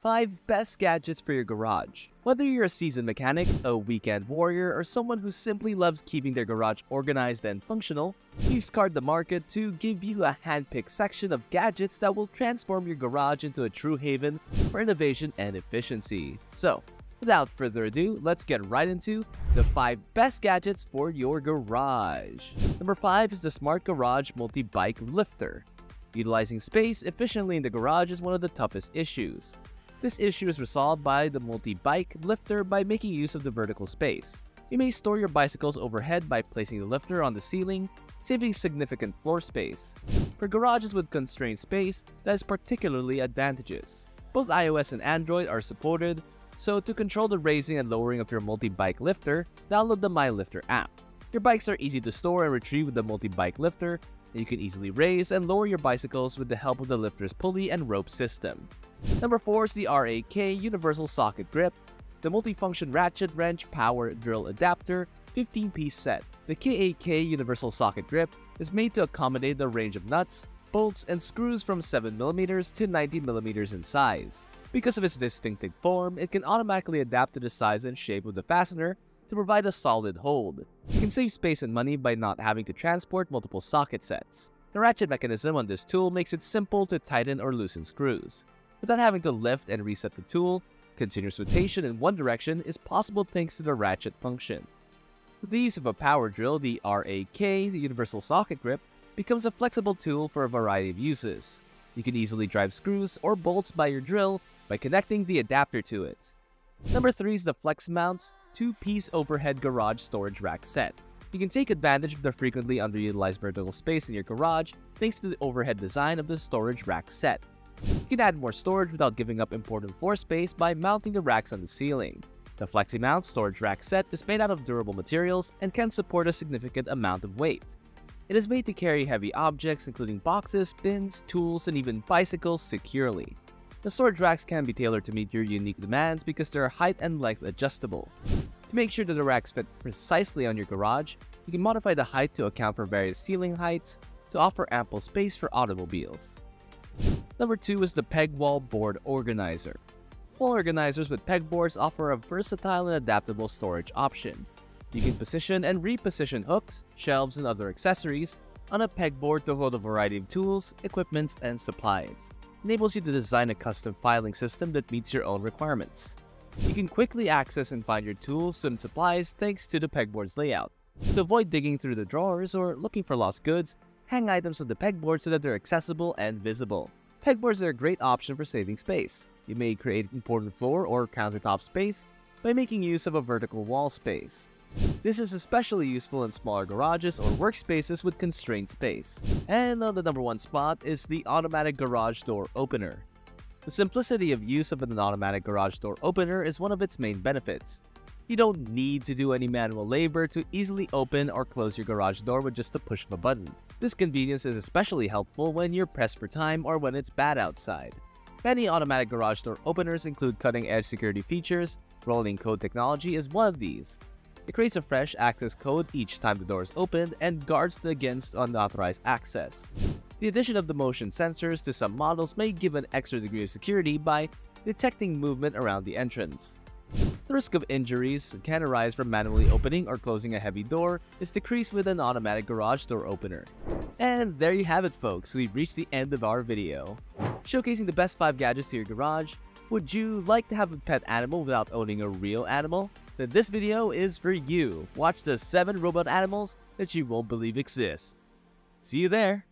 5 Best Gadgets for your garage. Whether you're a seasoned mechanic, a weekend warrior, or someone who simply loves keeping their garage organized and functional, we've scoured the market to give you a hand-picked section of gadgets that will transform your garage into a true haven for innovation and efficiency. So, without further ado, let's get right into the 5 best gadgets for your garage. Number 5 is the Smart Garage Multi-Bike Lifter. Utilizing space efficiently in the garage is one of the toughest issues. This issue is resolved by the multi-bike lifter by making use of the vertical space. You may store your bicycles overhead by placing the lifter on the ceiling, saving significant floor space. For garages with constrained space, that is particularly advantageous. Both iOS and Android are supported, so to control the raising and lowering of your multi-bike lifter, download the MyLifter app. Your bikes are easy to store and retrieve with the multi-bike lifter, and you can easily raise and lower your bicycles with the help of the lifter's pulley and rope system. Number 4 is the RAK Universal Socket Grip, the multifunction ratchet wrench power drill adapter 15-piece set. The RAK Universal Socket Grip is made to accommodate the range of nuts, bolts, and screws from 7mm to 90mm in size. Because of its distinctive form, it can automatically adapt to the size and shape of the fastener to provide a solid hold. You can save space and money by not having to transport multiple socket sets. The ratchet mechanism on this tool makes it simple to tighten or loosen screws. Without having to lift and reset the tool, continuous rotation in one direction is possible thanks to the ratchet function. With the use of a power drill, the RAK, the Universal Socket Grip, becomes a flexible tool for a variety of uses. You can easily drive screws or bolts by your drill by connecting the adapter to it. Number 3 is the Flex Mount 2-piece overhead garage storage rack set. You can take advantage of the frequently underutilized vertical space in your garage thanks to the overhead design of the storage rack set. You can add more storage without giving up important floor space by mounting the racks on the ceiling. The FlexiMount storage rack set is made out of durable materials and can support a significant amount of weight. It is made to carry heavy objects including boxes, bins, tools, and even bicycles securely. The storage racks can be tailored to meet your unique demands because they are height and length adjustable. To make sure that the racks fit precisely on your garage, you can modify the height to account for various ceiling heights to offer ample space for automobiles. Number 2 is the Pegwall Board Organizer. Wall organizers with pegboards offer a versatile and adaptable storage option. You can position and reposition hooks, shelves, and other accessories on a pegboard to hold a variety of tools, equipment, and supplies. Enables you to design a custom filing system that meets your own requirements. You can quickly access and find your tools and supplies thanks to the pegboard's layout. To avoid digging through the drawers or looking for lost goods, hang items on the pegboard so that they're accessible and visible. Pegboards are a great option for saving space. You may create important floor or countertop space by making use of a vertical wall space. This is especially useful in smaller garages or workspaces with constrained space. And on the number one spot is the automatic garage door opener. The simplicity of use of an automatic garage door opener is one of its main benefits. You don't need to do any manual labor to easily open or close your garage door with just the push of a button. This convenience is especially helpful when you're pressed for time or when it's bad outside. Many automatic garage door openers include cutting-edge security features, rolling code technology is one of these. It creates a fresh access code each time the door is opened and guards against unauthorized access. The addition of the motion sensors to some models may give an extra degree of security by detecting movement around the entrance. The risk of injuries can arise from manually opening or closing a heavy door is decreased with an automatic garage door opener. And there you have it folks, we've reached the end of our video. Showcasing the best 5 gadgets to your garage, would you like to have a pet animal without owning a real animal? Then this video is for you. Watch the 7 robot animals that you won't believe exist. See you there!